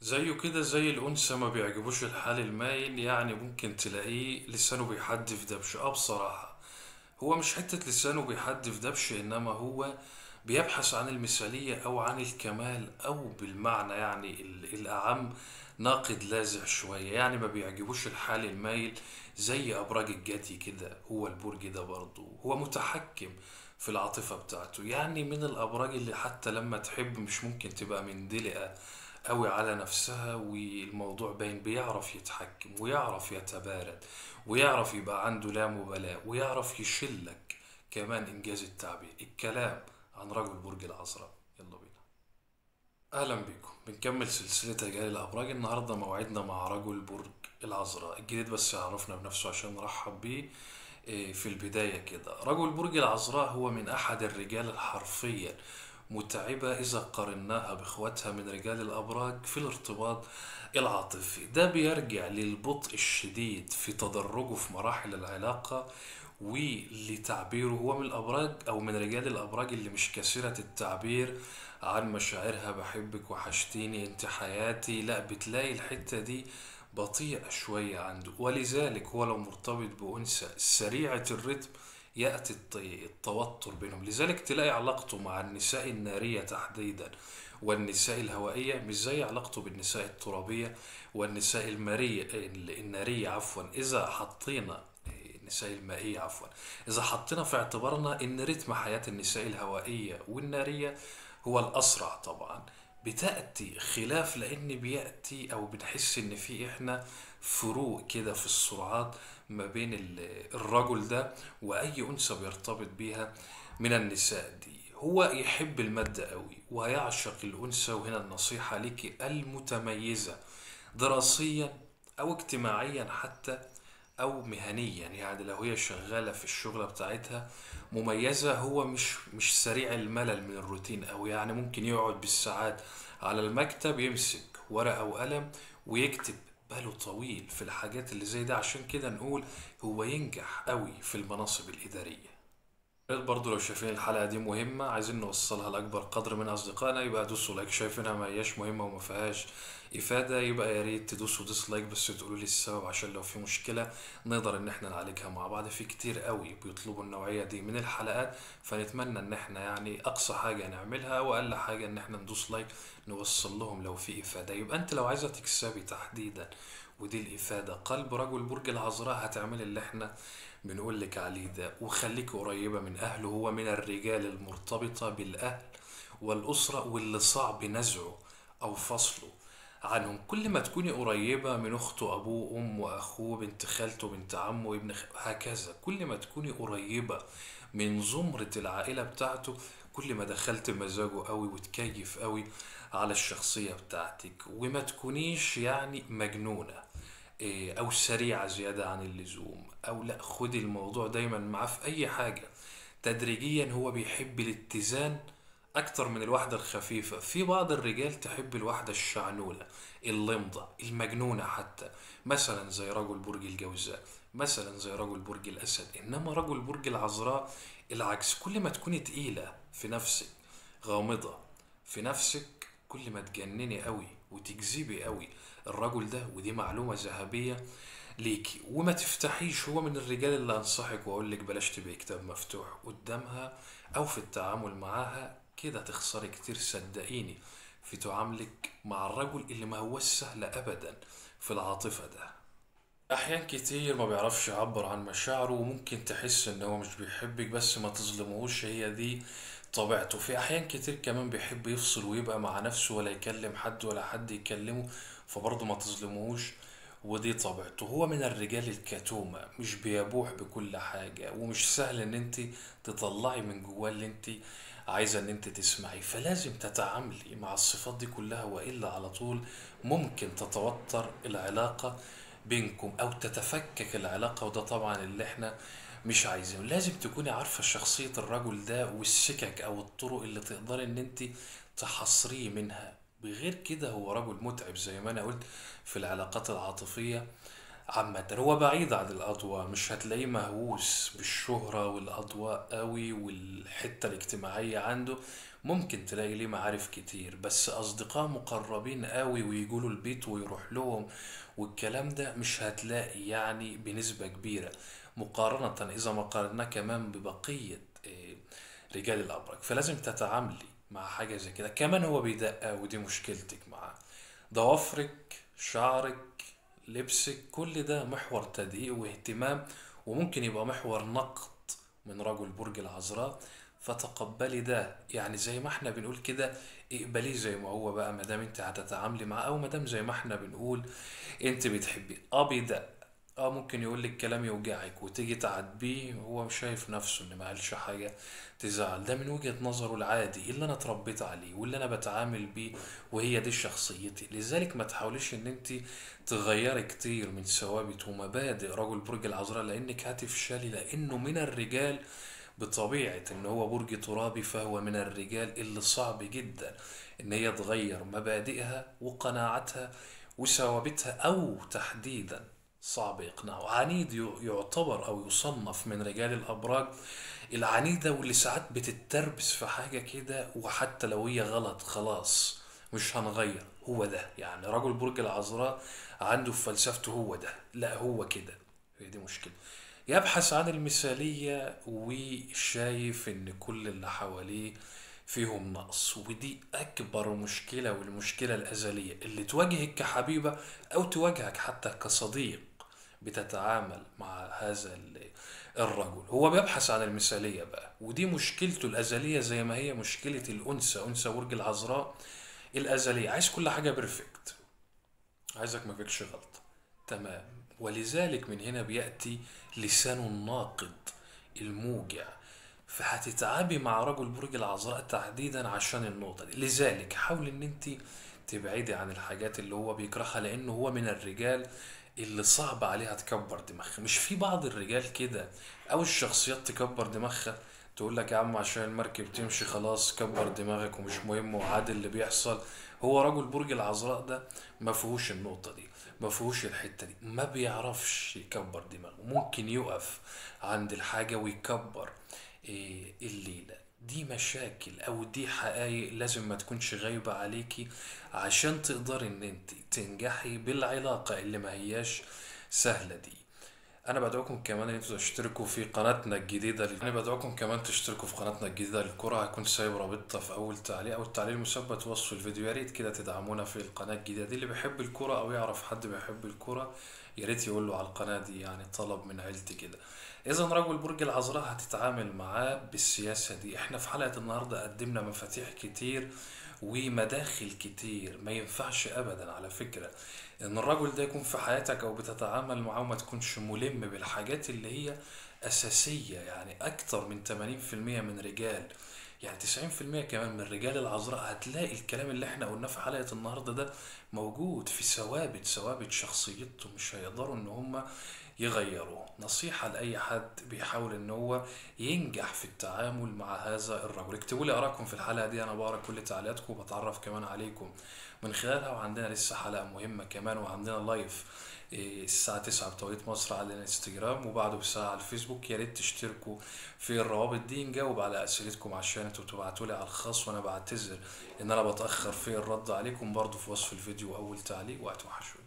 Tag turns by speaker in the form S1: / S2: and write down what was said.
S1: زيه كده زي الأنثى ما بيعجبوش الحال المايل يعني ممكن تلاقيه لسانه بيحدف دبش. آه بصراحة هو مش حتة لسانه بيحدف دبش إنما هو بيبحث عن المثالية أو عن الكمال أو بالمعنى يعني ال- الأعم ناقد لاذع شوية. يعني ما بيعجبوش الحال المايل زي أبراج الجدي كده هو البرج ده برضه. هو متحكم في العاطفة بتاعته. يعني من الأبراج اللي حتى لما تحب مش ممكن تبقى مندلقة قوي على نفسها والموضوع باين بيعرف يتحكم ويعرف يتبارد ويعرف يبقى عنده لا مبالاة ويعرف يشلك كمان إنجاز التعبير. الكلام عن رجل برج العذراء. يلا بينا. أهلا بيكم. بنكمل سلسلة أجيال الأبراج. النهاردة موعدنا مع رجل برج العذراء. الجديد بس يعرفنا بنفسه عشان نرحب بيه إيه، في البداية كده. رجل برج العذراء هو من أحد الرجال الحرفيا متعبة إذا قارناها بإخواتها من رجال الأبراج في الارتباط العاطفي. ده بيرجع للبطء الشديد في تدرجه في مراحل العلاقة ولتعبيره. هو من الأبراج أو من رجال الأبراج اللي مش كثيرة التعبير عن مشاعرها. بحبك وحشتيني أنت حياتي. لا بتلاقي الحتة دي بطيئة شوية عنده. ولذلك هو لو مرتبط بأنثى سريعة الرتم الت- التوتر بينهم. لذلك تلاقي علاقته مع النساء النارية تحديدا والنساء الهوائية مش زي علاقته بالنساء الترابية والنساء المارية النارية عفوا. إذا حطينا النساء المائية عفوا. إذا حطينا في اعتبارنا إن رتم حياة النساء الهوائية والنارية هو الأسرع طبعا. بتأتي خلاف لأن بيأتي أو بنحس إن في إحنا فروق كده في السرعات ما بين ال- الرجل ده وأي أنثى بيرتبط بيها من النساء دي. هو يحب المادة قوي ويعشق الأنثى وهنا النصيحة لك المتميزة دراسيا أو اجتماعيا حتى أو مهنيا. يعني لو هي شغالة في الشغلة بتاعتها مميزة هو مش مش سريع الملل من الروتين أو يعني ممكن يقعد بالساعات على المكتب يمسك ورقة وقلم ويكتب باله طويل في الحاجات اللي زي ده. عشان كده نقول هو ينجح قوي في المناصب الإدارية. برضه لو شايفين الحلقة دي مهمة عايزين نوصلها لأكبر قدر من أصدقائنا يبقى دوسوا like. شايفينها ما هياش مهمة وما فيهاش إفادة يبقى يا ريت تدوسوا dislike بس تقولوا لي السبب عشان لو في مشكلة نقدر إن إحنا نعالجها مع بعض. في كتير قوي بيطلبوا النوعية دي من الحلقات فنتمنى إن إحنا يعني أقصى حاجة نعملها وأقل حاجة إن إحنا ندوس like نوصل لهم لو في إفادة. يبقى أنت لو عايزة تكسبي تحديدا ودي الإفادة. قلب رجل برج العذراء هتعمل اللي إحنا بنقول لك عليه ده. وخليك قريبة من أهله هو من الرجال المرتبطة بالأهل والأسرة واللي صعب نزعه أو فصله. عنهم. كل ما تكوني قريبة من أخته أبوه أمه أخوه بنت خالته بنت عمه ابن خ... هكذا. كل ما تكوني قريبة من زمرة العائلة بتاعته كل ما دخلت مزاجه قوي وتكيف قوي على الشخصية بتاعتك. وما تكونيش يعني مجنونة إيه، أو سريعة زيادة عن اللزوم أو لأ خدي الموضوع دايما معاه في أي حاجة. تدريجيا هو بيحب الاتزان أكتر من الواحدة الخفيفة. في بعض الرجال تحب الواحدة الشعنولة اللمضة المجنونة حتى. مثلا زي رجل برج الجوزاء مثلا زي رجل برج الأسد. إنما رجل برج العذراء العكس. كل ما تكوني تقيلة في نفسك غامضة في نفسك كل ما تجنني قوي وتجذبي قوي الرجل ده ودي معلومة ذهبية ليكي. وما تفتحيش هو من الرجال اللي أنصحك وأقول لك بلاش تبقي كتاب مفتوح قدامها أو في التعامل معاها كده تخسري كتير صدقيني في تعاملك مع الرجل اللي ما هوش سهل ابدا في العاطفة ده. أحيان كتير ما بيعرفش يعبر عن مشاعره وممكن تحس إن هو مش بيحبك بس ما تظلموهوش هي دي طبيعته. في أحيان كتير كمان بيحب يفصل ويبقى مع نفسه ولا يكلم حد ولا حد يكلمه فبرضه ما تظلموهوش ودي طبيعته. هو من الرجال الكتومة مش بيبوح بكل حاجة ومش سهل إن أنت تطلعي من جواه اللي أنت عايزة إن أنت تسمعي فلازم تتعاملي مع الصفات دي كلها وإلا على طول ممكن تتوتر العلاقة بينكم أو تتفكك العلاقة وده طبعا اللي إحنا مش عايزينه. لازم تكوني عارفة شخصية الرجل ده والسكك أو الطرق اللي تقدري إن أنت تحصريه منها. بغير كده هو رجل متعب زي ما أنا قلت في العلاقات العاطفية عامة. هو بعيد عن الأضواء مش هتلاقيه مهووس بالشهرة والأضواء قوي والحتة الاجتماعية عنده. ممكن تلاقي ليه معارف كتير بس أصدقاء مقربين قوي ويجولوا البيت ويروح لهم والكلام ده مش هتلاقي يعني بنسبة كبيرة. مقارنة إذا ما قارناه كمان ببقية إيه، رجال الأبراج. فلازم تتعاملي مع حاجة زي كده. كمان هو بيدقق ودي مشكلتك معاه. ضوافرك شعرك لبسك كل ده محور تدقيق واهتمام وممكن يبقى محور نقد من رجل برج العذراء. فتقبلي ده. يعني زي ما إحنا بنقول كده اقبليه زي ما هو بقى ما دام انت هتتعاملي معاه أو ما دام زي ما إحنا بنقول انت بتحبيه. آه بيدق آه ممكن يقول لك كلام يوجعك وتيجي تعاتبيه هو مش شايف نفسه إن ما قالش حاجة تزعل. ده من وجهة نظره العادي اللي أنا اتربيت عليه واللي أنا بتعامل بيه وهي دي شخصيتي. لذلك ما تحاوليش إن أنت تغيري كتير من ثوابت ومبادئ رجل برج العذراء لأنك هتفشلي لأنه من الرجال بطبيعة إن هو برج ترابي فهو من الرجال اللي صعب جدا إن هي تغير مبادئها وقناعاتها وثوابتها أو تحديدا. صعب اقناعه عنيد ي- يعتبر أو يصنف من رجال الأبراج العنيدة واللي ساعات بتتربس في حاجة كده وحتى لو هي غلط خلاص مش هنغير. هو ده. يعني رجل برج العذراء عنده في فلسفته هو ده. لا هو كده. هي دي مشكلة. يبحث عن المثالية وشايف إن كل اللي حواليه فيهم نقص ودي أكبر مشكلة والمشكلة الأزلية اللي تواجهك كحبيبة أو تواجهك حتى كصديق بتتعامل مع هذا ال- الرجل. هو بيبحث عن المثالية بقى ودي مشكلته الأزلية زي ما هي مشكلة الأنثى أنثى برج العذراء الأزلية. عايز كل حاجة بيرفكت عايزك ما فيكش غلطة تمام. ولذلك من هنا بيأتي لسان الناقد الموجع. فهتتعبي مع رجل برج العذراء تحديدا عشان النقطة دي. لذلك حاول إن أنت تبعدي عن الحاجات اللي هو بيكرهها لأنه هو من الرجال اللي صعب عليها تكبر دماغها. مش في بعض الرجال كده أو الشخصيات تكبر دماغها تقول لك يا عم عشان المركب تمشي خلاص كبر دماغك ومش مهم وعادي اللي بيحصل. هو رجل برج العذراء ده ما فيهوش النقطة دي ما فيهوش الحتة دي. ما بيعرفش يكبر دماغه. ممكن يقف عند الحاجة ويكبر. الليلة. دي مشاكل أو دي حقائق لازم ما تكونش غايبة عليكي عشان تقدري إن أنت تنجحي بالعلاقة اللي ما هياش سهلة دي. أنا بدعوكم كمان إن أنتوا تشتركوا في قناتنا الجديدة أنا بدعوكم كمان تشتركوا في قناتنا الجديدة للكرة. هكون سايب رابطها في أول تعليق أو التعليق المثبت. وصف الفيديو. يا ريت كده تدعمونا في القناة الجديدة دي. اللي بيحب الكرة أو يعرف حد بيحب الكرة يا ريت يقول له على القناة دي. يعني طلب من عيلتي كده. إذا رجل برج العذراء هتتعامل معاه بالسياسة دي. إحنا في حلقة النهاردة قدمنا مفاتيح كتير ومداخل كتير. ما ينفعش ابدا على فكرة إن الرجل ده يكون في حياتك أو بتتعامل معاه وما تكونش ملم بالحاجات اللي هي أساسية. يعني أكتر من 80% من رجال يعني 90% كمان من رجال العذراء هتلاقي الكلام اللي إحنا قلناه في حلقة النهاردة ده موجود في ثوابت ثوابت شخصيته مش هيقدروا إن هم يغيروه. نصيحة لأي حد بيحاول إن هو ينجح في التعامل مع هذا الرجل. اكتبوا لي آرائكم في الحلقة دي أنا بقرأ كل تعليقاتكم وبتعرف كمان عليكم. من خلالها وعندنا لسه حلقة مهمة كمان وعندنا لايف الساعة 9 بتوقيت مصر على الانستجرام وبعده بساعة على الفيسبوك. يا ريت تشتركوا في الروابط دي نجاوب على أسئلتكم عشان أنتوا تبعتوا لي على الخاص وأنا بعتذر إن أنا بتأخر في الرد عليكم برضو في وصف الفيديو أول تعليق وقت وحشوني.